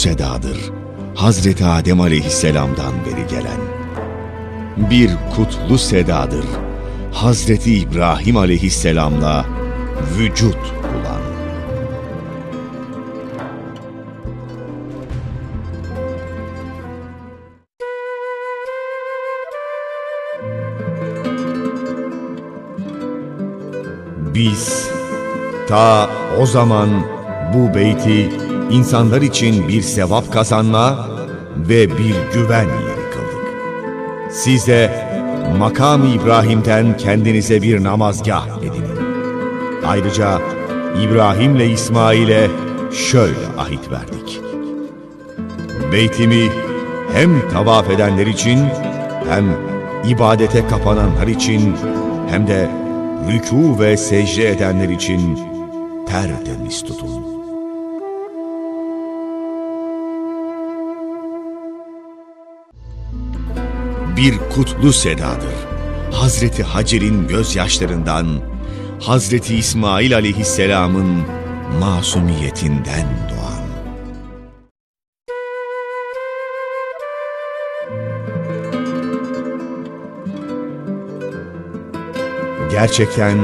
sedadır. Hazreti Adem aleyhisselamdan beri gelen. Bir kutlu sedadır. Hazreti İbrahim aleyhisselamla vücut bulan. Biz ta o zaman bu beyti insanlar için bir sevap kazanma ve bir güven yeri kıldık. Siz de makam İbrahim'den kendinize bir namazgah edinin. Ayrıca İbrahim'le İsmail'e şöyle ahit verdik. Beytimi hem tavaf edenler için hem ibadete kapananlar için hem de rükû ve secde edenler için tertemiz tutun. Bir kutlu sedadır. Hazreti Hacer'in gözyaşlarından, Hazreti İsmail aleyhisselamın masumiyetinden doğan. Gerçekten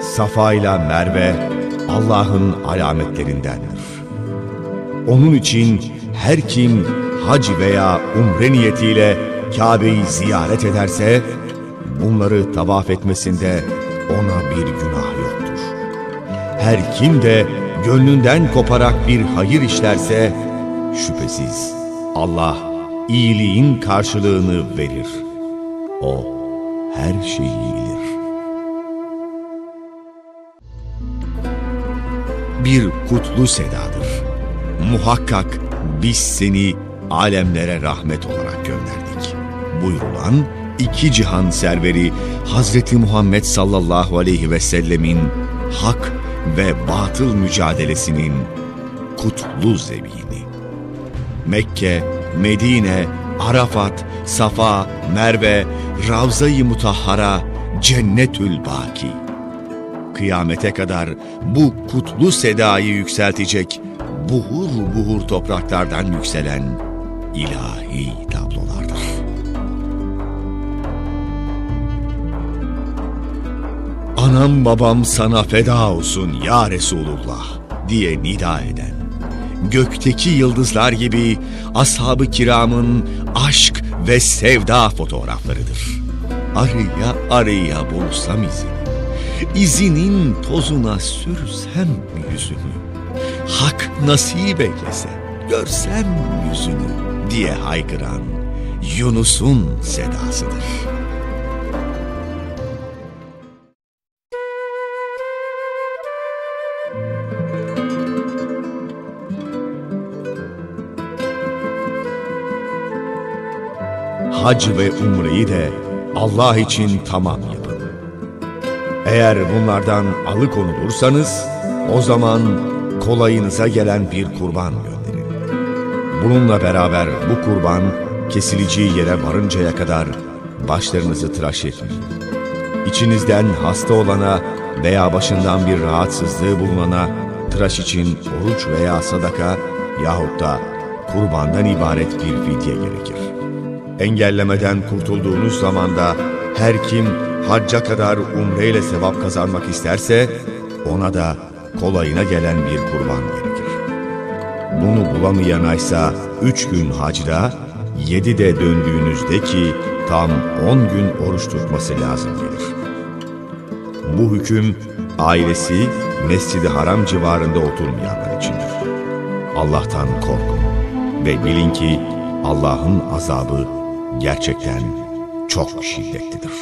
Safa ile Merve Allah'ın alametlerindendir. Onun için her kim hac veya umre niyetiyle Kabe'yi ziyaret ederse bunları tavaf etmesinde ona bir günah yoktur. Her kim de gönlünden koparak bir hayır işlerse şüphesiz Allah iyiliğin karşılığını verir. O her şeyi bilir. Bir kutlu sedadır. Muhakkak biz seni alemlere rahmet olarak gönderdik. Buyurulan iki cihan serveri Hazreti Muhammed sallallahu aleyhi ve sellemin hak ve batıl mücadelesinin kutlu zemini. Mekke, Medine, Arafat, Safa, Merve, Ravza-i Mutahhara, Cennetül Baki. Kıyamete kadar bu kutlu sedayı yükseltecek buhur buhur topraklardan yükselen ilahi tablolardır. Anam babam sana feda olsun ya Resulullah diye nida eden, gökteki yıldızlar gibi ashab-ı kiramın aşk ve sevda fotoğraflarıdır. Araya araya bulsam izini, izinin tozuna sürsem yüzünü, hak nasip eylese, görsem yüzünü diye haykıran Yunus'un sedasıdır. Hac ve umreyi de Allah için tamam yapın. Eğer bunlardan alıkonulursanız o zaman kolayınıza gelen bir kurban gönderin. Bununla beraber bu kurban kesileceği yere varıncaya kadar başlarınızı tıraş etmeyin. İçinizden hasta olana veya başından bir rahatsızlığı bulunana tıraş için oruç veya sadaka yahut da kurbandan ibaret bir fidye gerekir. Engellemeden kurtulduğunuz zaman da her kim hacca kadar umreyle sevap kazanmak isterse ona da kolayına gelen bir kurban gerekir. Bunu bulamayana üç gün hacda, yedi de döndüğünüzde ki tam on gün oruç tutması lazım gelir. Bu hüküm ailesi Mescid-i Haram civarında oturmayanlar içindir. Allah'tan korkun ve bilin ki Allah'ın azabı gerçekten çok şiddetlidir.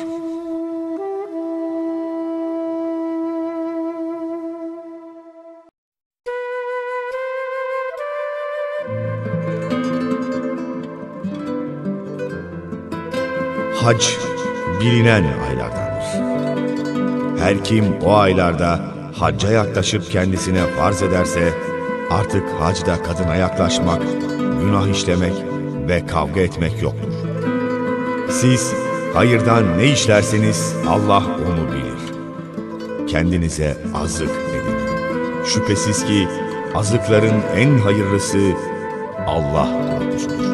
Hac bilinen aylardandır. Her kim o aylarda hacca yaklaşıp kendisine farz ederse artık hacda kadına yaklaşmak, günah işlemek ve kavga etmek yoktur. Siz hayırdan ne işlerseniz Allah onu bilir. Kendinize azık edin. Şüphesiz ki azıkların en hayırlısı Allah korkusudur.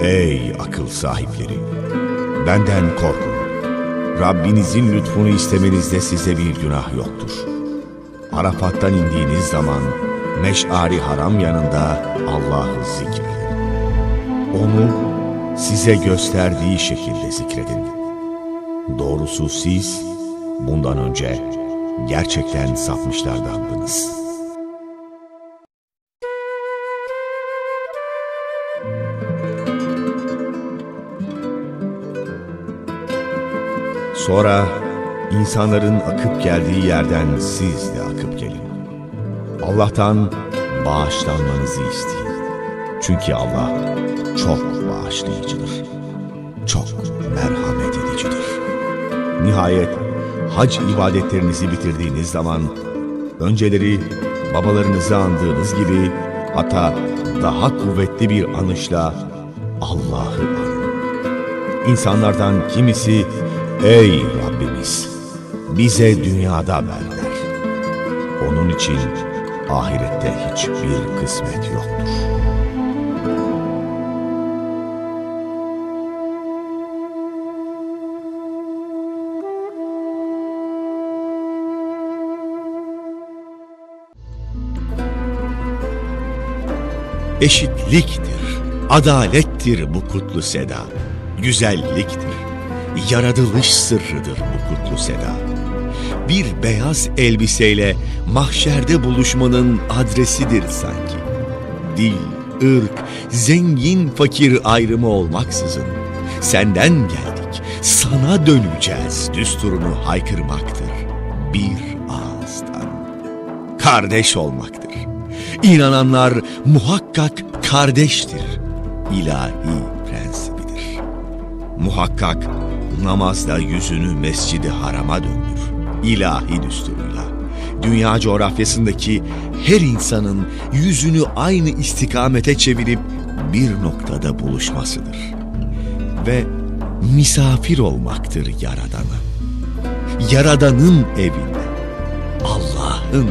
Ey akıl sahipleri! Benden korkun. Rabbinizin lütfunu istemenizde size bir günah yoktur. Arafat'tan indiğiniz zaman meş'ari haram yanında Allah'ı zikredin. Onu size gösterdiği şekilde zikredin. Doğrusu siz bundan önce gerçekten sapmışlardandınız.'' Sonra insanların akıp geldiği yerden siz de akıp gelin. Allah'tan bağışlanmanızı isteyin. Çünkü Allah çok bağışlayıcıdır. Çok merhamet edicidir. Nihayet hac ibadetlerinizi bitirdiğiniz zaman önceleri babalarınızı andığınız gibi hatta daha kuvvetli bir anışla Allah'ı anın. İnsanlardan kimisi Ey Rabbimiz! Bize dünyada ver Onun için ahirette hiçbir kısmet yoktur. Eşitliktir, adalettir bu kutlu seda, güzelliktir yaratılış sırrıdır bu kutlu seda. Bir beyaz elbiseyle mahşerde buluşmanın adresidir sanki. Dil, ırk, zengin fakir ayrımı olmaksızın senden geldik, sana döneceğiz düsturunu haykırmaktır. Bir ağızdan. Kardeş olmaktır. İnananlar muhakkak kardeştir. İlahi prensibidir. Muhakkak namazda yüzünü mescidi harama döndür. İlahi düsturuyla. Dünya coğrafyasındaki her insanın yüzünü aynı istikamete çevirip bir noktada buluşmasıdır. Ve misafir olmaktır Yaradan'a. Yaradan'ın evinde, Allah'ın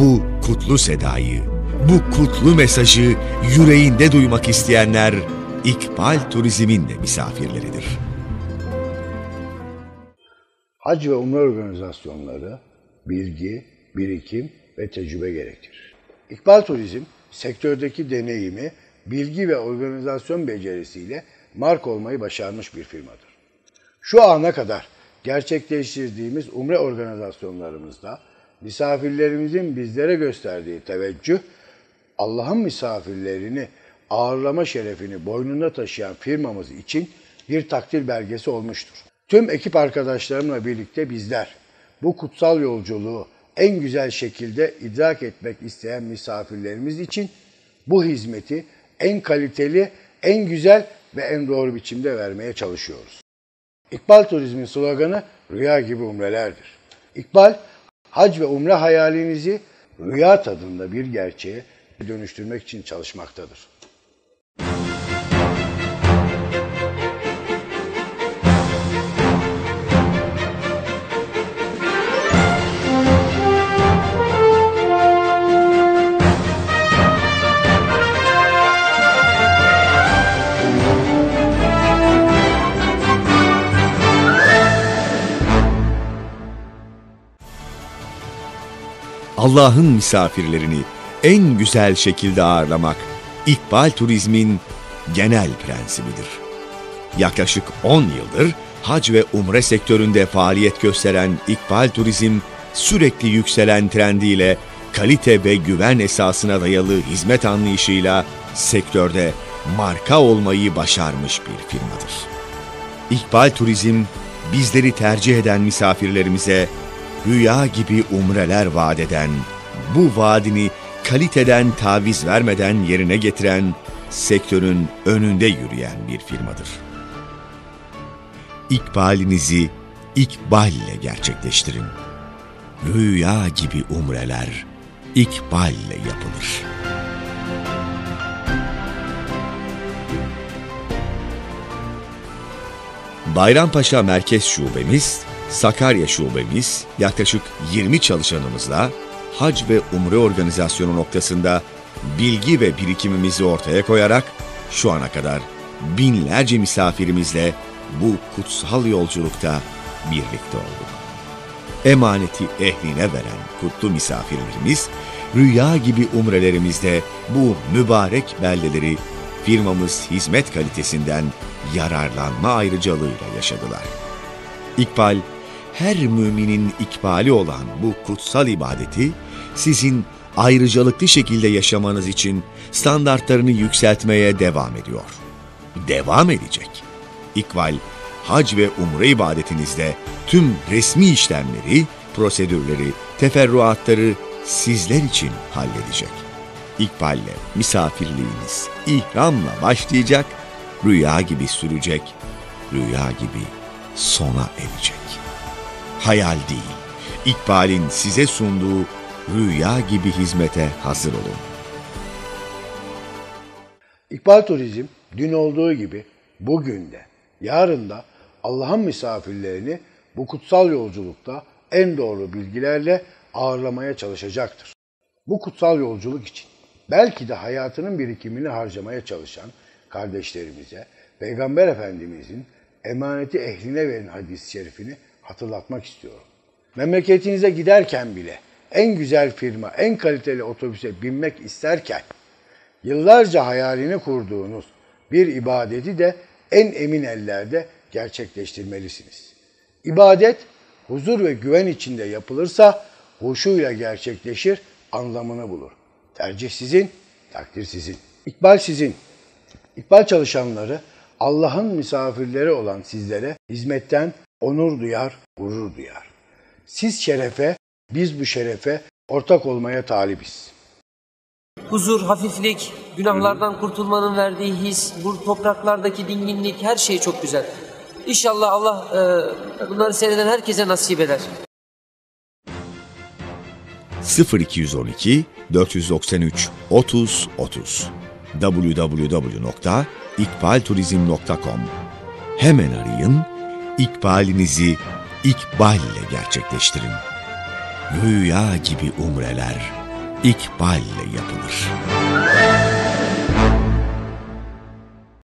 Bu kutlu sedayı, bu kutlu mesajı yüreğinde duymak isteyenler İkbal Turizm'in de misafirleridir. Hac ve umre organizasyonları bilgi, birikim ve tecrübe gerektirir. İkbal Turizm, sektördeki deneyimi, bilgi ve organizasyon becerisiyle mark olmayı başarmış bir firmadır. Şu ana kadar gerçekleştirdiğimiz umre organizasyonlarımızda misafirlerimizin bizlere gösterdiği teveccüh, Allah'ın misafirlerini ağırlama şerefini boynunda taşıyan firmamız için bir takdir belgesi olmuştur. Tüm ekip arkadaşlarımla birlikte bizler bu kutsal yolculuğu en güzel şekilde idrak etmek isteyen misafirlerimiz için bu hizmeti en kaliteli, en güzel ve en doğru biçimde vermeye çalışıyoruz. İkbal Turizm'in sloganı rüya gibi umrelerdir. İkbal, hac ve umre hayalinizi rüya tadında bir gerçeğe dönüştürmek için çalışmaktadır. Allah'ın misafirlerini en güzel şekilde ağırlamak İkbal Turizm'in genel prensibidir. Yaklaşık 10 yıldır hac ve umre sektöründe faaliyet gösteren İkbal Turizm, sürekli yükselen trendiyle kalite ve güven esasına dayalı hizmet anlayışıyla sektörde marka olmayı başarmış bir firmadır. İkbal Turizm, bizleri tercih eden misafirlerimize rüya gibi umreler vaat eden, bu vaadini kaliteden taviz vermeden yerine getiren, sektörün önünde yürüyen bir firmadır. İkbalinizi ikballe gerçekleştirin. Rüya gibi umreler ikballe yapılır. Bayrampaşa Merkez Şubemiz, Sakarya Şubemiz yaklaşık 20 çalışanımızla hac ve umre organizasyonu noktasında bilgi ve birikimimizi ortaya koyarak şu ana kadar binlerce misafirimizle bu kutsal yolculukta birlikte olduk. Emaneti ehline veren kutlu misafirlerimiz, rüya gibi umrelerimizde bu mübarek beldeleri firmamız hizmet kalitesinden yararlanma ayrıcalığıyla yaşadılar. İkbal, her müminin ikbali olan bu kutsal ibadeti sizin ayrıcalıklı şekilde yaşamanız için standartlarını yükseltmeye devam ediyor. Devam edecek. İkbal, hac ve umre ibadetinizde tüm resmi işlemleri, prosedürleri, teferruatları sizler için halledecek. İkballe misafirliğiniz ihramla başlayacak, rüya gibi sürecek, rüya gibi sona erecek. Hayal değil, İkbal'in size sunduğu rüya gibi hizmete hazır olun. İkbal Turizm dün olduğu gibi bugün de, yarın da Allah'ın misafirlerini bu kutsal yolculukta en doğru bilgilerle ağırlamaya çalışacaktır. Bu kutsal yolculuk için belki de hayatının birikimini harcamaya çalışan kardeşlerimize Peygamber Efendimizin emaneti ehline verin hadis-i şerifini hatırlatmak istiyorum. Memleketinize giderken bile en güzel firma, en kaliteli otobüse binmek isterken yıllarca hayalini kurduğunuz bir ibadeti de en emin ellerde gerçekleştirmelisiniz. İbadet huzur ve güven içinde yapılırsa huşuyla gerçekleşir, anlamını bulur. Tercih sizin, takdir sizin. İkbal sizin. İkbal çalışanları Allah'ın misafirleri olan sizlere hizmetten onur duyar, gurur duyar. Siz şerefe, biz bu şerefe ortak olmaya talibiz. Huzur, hafiflik, günahlardan kurtulmanın verdiği his, bu topraklardaki dinginlik her şey çok güzel. İnşallah Allah e, bunları seyreden herkese nasip eder. 0212 493 30 30 www.ikbalturizm.com Hemen arayın, ikbalinizi ikbal ile gerçekleştirin. Rüya gibi umreler ikbal ile yapılır.